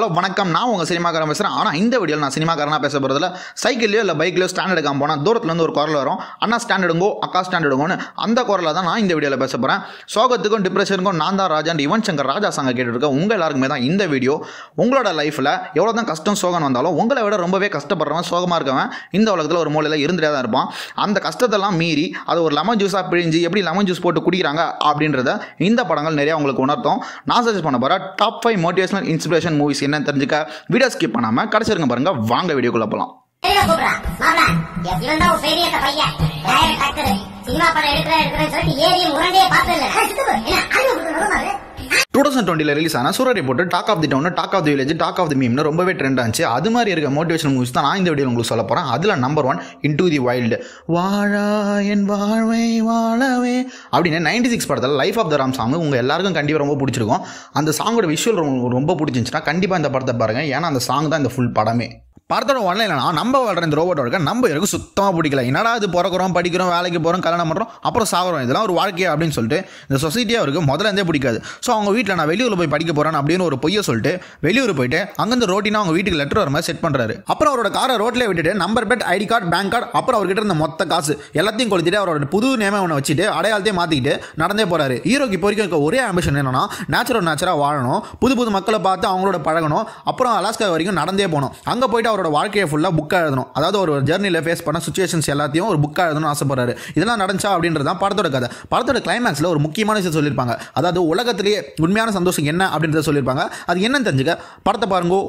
Hello வணக்கம். நான் உங்கள் சினிமாக்காரன் பேசுகிறேன் ஆனால் இந்த வீடியோவில் நான் சினிமாக்காரனாக பேச போகிறதுல சைக்கிள்லையோ இல்லை பைக்லையோ ஸ்டாண்ட் எடுக்காம போனால் தூரத்துலேருந்து ஒரு குரல் வரும். அண்ணா ஸ்டாண்ட் எடுங்கோ அக்கா ஸ்டாண்ட் எடுங்கோன்னு அந்த குரலில் தான் நான் இந்த வீடியோவில் பேச போகிறேன் சோகத்துக்கும் டிப்ரெஷனுக்கும் நான் தான் ராஜான் யுவன் சங்கர் ராஜா சாங்க கேட்டுருக்கேன் உங்கள் எல்லாருக்குமே தான் இந்த வீடியோ. உங்களோட லைஃப்பில் எவ்வளோ தான் கஷ்டம் சோகம் வந்தாலும் உங்களை விட ரொம்பவே கஷ்டப்படுறவன் சோகமாக இருக்கவன் இந்த உலகத்தில் ஒரு மூலையில் இருந்துட்டே தான் இருப்பான். அந்த கஷ்டத்தெல்லாம் மீறி அது ஒரு லெமன் ஜூஸாக பிழிஞ்சு எப்படி லெமன் ஜூஸ் போட்டு குடிக்கிறாங்க அப்படின்றத இந்த படங்கள் நிறைய உங்களுக்கு உணர்த்தும். நான் சஜஸ்ட் பண்ண போகிற top five motivational inspiration movies என்ன தெரிஞ்சுக்க. வீடியோ ஸ்கிப் பண்ணாமல் கடைசிருங்க பாருங்க. வாங்க வீடியோக்குள்ள போகலாம் சினிமா படம் எடுக்கிறேன் எடுக்கிறேன்னு சொல்லிட்டு ஏறி முரண்டே பார்த்தது இல்ல டூ தௌசண்ட் டுவெண்ட்டியில் ரிலீஸ் ஆன சூரிய report talk of the town talk of the village talk of the மீம்னு ரொம்பவே ட்ரெண்ட் ஆச்சு. அது மாதிரி இருக்க மோட்டிவேஷன் மூவிஸ் தான் நான் இந்த வீடியோ உங்களுக்கு சொல்ல போகிறேன் அதில் number one into the wild வாழா என் வாழ்வை வாழவே. அப்படின்னு நைன்டி சிக்ஸ் படத்தில் life of the Ram song உங்கள் எல்லாருக்கும் கண்டிப்பாக ரொம்ப பிடிச்சிருக்கும். அந்த சாங்கோட விஷுவல் ரொம்ப பிடிச்சிருந்துச்சுன்னா கண்டிப்பாக இந்த படத்தை பாருங்கள் ஏன்னா அந்த சாங் தான் இந்த ஃபுல் படமே. படத்தோட ஒன்ல இல்லைனா நம்ம வாழ்கிற இந்த ரோபோட்டோட நம்ம இருக்கும் சுத்தமாக பிடிக்கல. என்னடா இது பிறக்கிறோம் படிக்கிறோம் வேலைக்கு போகிறோம் கல்யாணம் பண்ணுறோம் அப்புறம் சாகிறோம். இதெல்லாம் ஒரு வாழ்க்கையா அப்படின்னு சொல்லிட்டு இந்த சொசைட்டியாக இருக்குது முதல்ல இருந்தே பிடிக்காது. ஸோ அவங்க வீட்டில் நான் வெளியூரில் போய் படிக்க போகிறேன் அப்படின்னு ஒரு பொய்யை சொல்லிட்டு வெளியூர் போயிட்டு அங்கேருந்து ரோட்டினா அவங்க வீட்டுக்கு லெட்டர் வர மாதிரி செட் பண்ணுறாரு அப்புறம் அவரோட காரை ரோட்டில் விட்டுட்டு number plate ID card bank card அப்புறம் அவர்கிட்ட இருந்த மொத்த காசு எல்லாத்தையும் கொளுத்திட்டு அவரோட புது நேம ஒன்று வச்சுட்டு அடையாளத்தையும் மாற்றிக்கிட்டு நடந்தே போகிறாரு ஹீரோக்கு இப்போ வரைக்கும் இருக்க ஒரே ஆம்பிஷன் என்னன்னா நேச்சுரல் நேச்சராக வாழணும். புது புது மக்களை பார்த்து அவங்களோட பழகணும். அப்புறம் அலாஸ்கா வரைக்கும் நடந்தே போகணும். அங்கே போயிட்டு அவர் அவரோட வாழ்க்கையை ஃபுல்லாக புக்காக எழுதணும். அதாவது ஒரு ஜெர்னியில் ஃபேஸ் பண்ண சுச்சுவேஷன்ஸ் எல்லாத்தையும் ஒரு புக்காக எழுதணும்னு ஆசைப்படுறாரு. இதெல்லாம் நடந்துச்சா அப்படின்றது தான் படத்தோட கதை. படத்தோட கிளைமேக்ஸில் ஒரு முக்கியமான விஷயம் சொல்லியிருப்பாங்க. அதாவது உலகத்திலேயே உண்மையான சந்தோஷம் என்ன அப்படின்றத சொல்லியிருப்பாங்க. அது என்னன்னு தெரிஞ்சுக்க படத்தை பாருங்கோ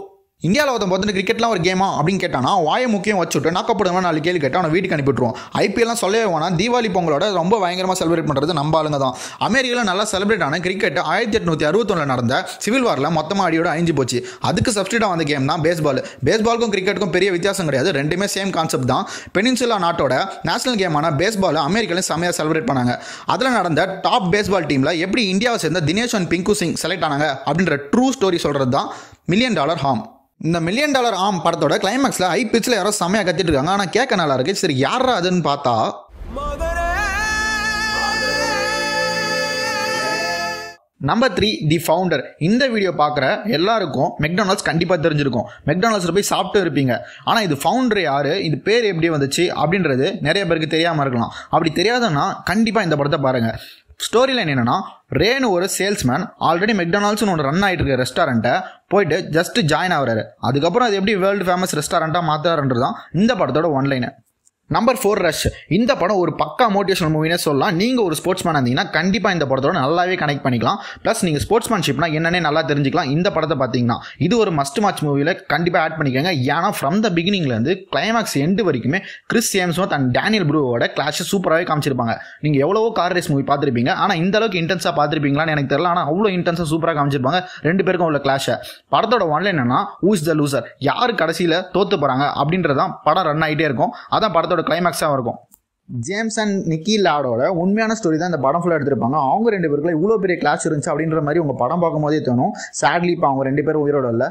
இந்தியாவில் ஒருத்தன் பார்த்துட்டு கிரிக்கெட்லாம் ஒரு கேமா அப்படின்னு கேட்டானா வாயை முக்கியம் வச்சுட்டு நாக்கப்படுவேன் நாலு கேள்வி கேட்டால் அவனை வீட்டுக்கு அனுப்பிட்டுருவோம் ஐபிஎல்லாம் சொல்லவே வேணாம். தீபாவளி பொங்கலோட ரொம்ப பயங்கரமாக செலிப்ரேட் பண்ணுறது நம்ம ஆளுங்க தான். அமெரிக்காவில் நல்லா செலிப்ரேட் ஆன கிரிக்கெட் ஆயிரத்தி எட்நூற்றி அறுபத்தொன்னில் நடந்த சிவில் வாரில் மொத்தமாக அடியோட அழிஞ்சு போச்சு. அதுக்கு சப்ஸ்டியூட்டாக வந்த கேம் தான் பேஸ்பால் பேஸ்பாலுக்கும் கிரிக்கெட்டுக்கும் பெரிய வித்தியாசம் கிடையாது. ரெண்டுமே சேம் கான்செப்ட் தான். பெனின்சுலா நாட்டோட நேஷனல் கேமான பேஸ்பால் அமெரிக்காலையும் செம்மையாக செலிப்ரேட் பண்ணாங்க. அதில் நடந்த டாப் பேஸ்பால் டீமில் எப்படி இந்தியாவை சேர்ந்த தினேஷ் அண்ட் பிங்கு சிங் செலக்ட் ஆனாங்க அப்படின்ற ட்ரூ ஸ்டோரி சொல்கிறது தான் மில்லியன் டாலர் ஹாம் இந்த மில்லியன் டாலர் ஆம் படத்தோட கிளைமேக்ஸில் ஐ பிச்சில் யாரோ செம்மையாக கத்திட்டு இருக்காங்க ஆனால் கேட்க நல்லா இருக்கு. சரி யாரா அதுன்னு பார்த்தா நம்பர் த்ரீ தி ஃபவுண்டர் இந்த வீடியோ பார்க்குற எல்லாருக்கும் மெக்டானல்ஸ் கண்டிப்பாக தெரிஞ்சிருக்கும். மெக்டானல்ஸில் போய் சாப்பிட்டு இருப்பீங்க. ஆனால் இது ஃபவுண்டர் யார்? இது பேர் எப்படி வந்துச்சு? அப்படின்றது நிறைய பேருக்கு தெரியாமல் இருக்கலாம். அப்படி தெரியாதுன்னா கண்டிப்பாக இந்த படத்தை பாருங்கள் ஸ்டோரி லைன் என்னன்னா ரேனு ஒரு சேல்ஸ்மேன் ஆல்ரெடி மெக்டானல்ட்ஸ்னு ஒன்று ரன் ஆகிட்டு இருக்க ரெஸ்டாரண்ட்டை போயிட்டு ஜஸ்ட் ஜாயின் ஆகிறாரு. அதுக்கப்புறம் அது எப்படி வேர்ல்டு ஃபேமஸ் ரெஸ்டாரண்ட்டாக மாற்றுறாருன்றது தான் இந்த படத்தோட ஒன்லைனு நம்பர் ஃபோர் ரஷ் இந்த படம் ஒரு பக்கா மோட்டிவேஷனல் மூவினே சொல்லலாம். நீங்கள் ஒரு ஸ்போர்ட்ஸ் மேன் இருந்தீங்கன்னா கண்டிப்பாக இந்த படத்தோட நல்லாவே கனெக்ட் பண்ணிக்கலாம். ப்ளஸ் நீங்கள் ஸ்போர்ட்ஸ்மேன்ஷிப்னா என்னன்னே நல்லா தெரிஞ்சுக்கலாம். இந்த படத்தை பார்த்தீங்கன்னா இது ஒரு மஸ்ட் மேட்ச் மூவியில் கண்டிப்பாக ஆட் பண்ணிக்கோங்க. ஏன்னா ஃப்ரம் த பிகினிங்லேருந்து கிளைமேக்ஸ் எண்டு வரைக்குமே கிறிஸ் ஜேம்ஸ்மத் அண்ட் டேனியல் ப்ரூவோட கிளாஷை சூப்பராகவே காமிச்சிருப்பாங்க. நீங்கள் எவ்வளவோ கார் ரேஸ் மூவி பார்த்துருப்பீங்க ஆனால் இந்த அளவுக்கு இன்டென்ஸாக பார்த்துருப்பீங்களான்னு எனக்கு தெரியல. ஆனால் அவ்வளோ இன்டென்ஸாக சூப்பராக காமிச்சிருப்பாங்க. ரெண்டு பேருக்கும் உள்ள கிளாஷை படத்தோட ஒன்ல என்னன்னா ஊஸ் த லூசர் யார் கடைசியில் தோத்து போகிறாங்க அப்படின்றதான் படம் ரன் ஆகிட்டே இருக்கும். அதான் படத்தோட கிளைமேக்ஸாக இருக்கும். ஜேம்ஸ் அண்ட் நிக்கி லாடோட உண்மையான ஸ்டோரி தான் இந்த படம் ஃபுல்லாக எடுத்திருப்பாங்க. அவங்க ரெண்டு பேருக்குள்ள இவ்வளோ பெரிய கிளாஸ் இருந்துச்சு அப்படின்ற மாதிரி உங்கள் படம் பார்க்கும்போதே தோணும். சேட்லி இப்போ அவங்க ரெண்டு பேரும் உயிரோட இல்லை.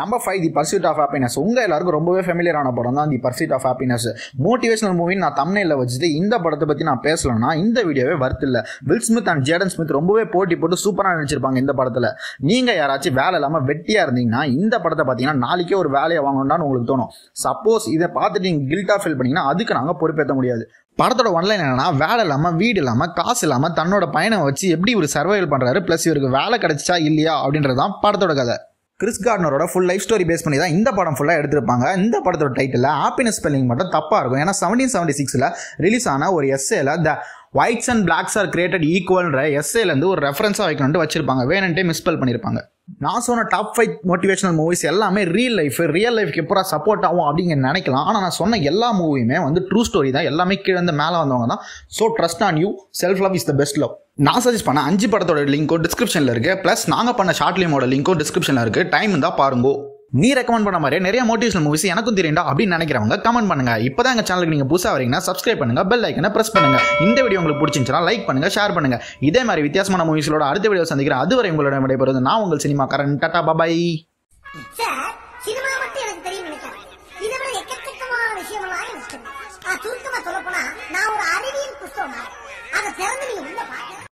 Number five the pursuit of happiness உங்கள் எல்லாருக்கும் ரொம்பவே ஃபெமிலியரான படம் தான் the pursuit of happiness motivational movie நான் தமிழில் வச்சுட்டு இந்த படத்தை பற்றி நான் பேசலன்னா இந்த வீடியோவே வருத்து இல்லை. Will Smith and Jaden Smith ரொம்பவே போட்டி போட்டு சூப்பராக நினச்சிருப்பாங்க இந்த படத்தில். நீங்கள் யாராச்சும் வேலை இல்லாமல் வெட்டியாக இருந்தீங்கன்னா இந்த படத்தை பார்த்தீங்கன்னா நாளைக்கே ஒரு வேலையை வாங்கணும்னு உங்களுக்கு தோணும். சப்போஸ் இதை பார்த்துட்டு நீங்கள் கில்ட்டாக ஃபீல் பண்ணீங்கன்னா அதுக்கு நாங்கள் பொறுப்பேற்ற முடியாது. படத்தோட ஒன்லைன் என்னன்னா வேலை இல்லாமல் வீடு இல்லாமல் காசு இல்லாமல் தன்னோட பயணம் வச்சு எப்படி இவர் சர்வைவல் பண்ணுறாரு ப்ளஸ் இவருக்கு வேலை கிடைச்சா இல்லையா அப்படின்றது தான் படத்தோட கதை. கிறிஸ் கார்டனரோட ஃபுல் லைஃப் ஸ்டோரி பேஸ் பண்ணி தான் இந்த படம் ஃபுல்லாக எடுத்திருப்பாங்க. இந்த படத்தோட டைட்டில் ஹாப்பினஸ் ஸ்பெல்லிங் மட்டும் தப்பாக இருக்கும். ஏன்னா செவன்டீன் செவன்டி சிக்ஸில் ரிலீஸ் ஆன ஒரு எஸ்ஏல the whites and blacks are created ஈக்குவல்ன்ற எஸ்ஏலேருந்து ஒரு ரெஃபரன்ஸாக வைக்கணும்ட்டு வச்சிருப்பாங்க. வேணுன்ட்டே மிஸ்பெல் பண்ணியிருப்பாங்க நான் சொன்ன டாப் ஃபைவ் மோட்டிவேஷனல் மூவிஸ் எல்லாமே ரியல் லைஃப் ரியல் லைஃப்க்கு எப்போ சப்போர்ட் ஆகும் அப்படிங்க நினைக்கலாம். ஆனால் நான் சொன்ன எல்லா மூவியுமே வந்து ட்ரூ ஸ்டோரி தான். எல்லாமே கீழே இருந்து மேலே வந்தவங்க தான். So trust on you self love is the best love நான் சஜஸ்ட் பண்ண அஞ்சு படத்தோட லிங்கோ டிஸ்கிரிப்ஷனில் இருக்குது ப்ளஸ் நாங்கள் பண்ண ஷார்ட் லிமோட லிங்கோ டிஸ்கிரிப்ஷனில் இருக்குது டைம் இருந்தால் பாருங்கோ. நீ ரெக்கமெண்ட் பண்ண மாதிரி நிறைய மோட்டிவேஷனல் மூவிஸ் எனக்கும் தெரியும்டா அப்படின்னு நினைக்கிறவங்க கமெண்ட் பண்ணுங்க. இப்போ தான் எங்கள் சேனலுக்கு நீங்கள் புதுசாக வரீங்கன்னா சப்ஸ்கிரைப் பண்ணுங்க பெல் ஐக்கனை ப்ரெஸ் பண்ணுங்க. இந்த வீடியோ உங்களுக்கு பிடிச்சிருந்துச்சுன்னா லைக் பண்ணுங்க ஷேர் பண்ணுங்க. இதே மாதிரி வித்தியாசமான மூவிஸோட அடுத்த வீடியோ சந்திக்கிறேன். அதுவரை உங்களோட விடைபெறுவது நான் உங்கள் சினிமா கரன் டாடா பாபாய் சுருக்கமா சொல்ல போனா நான் ஒரு அறிவியல் புஸ்தகம் அதை திறந்து நீங்க உள்ள பாருங்க.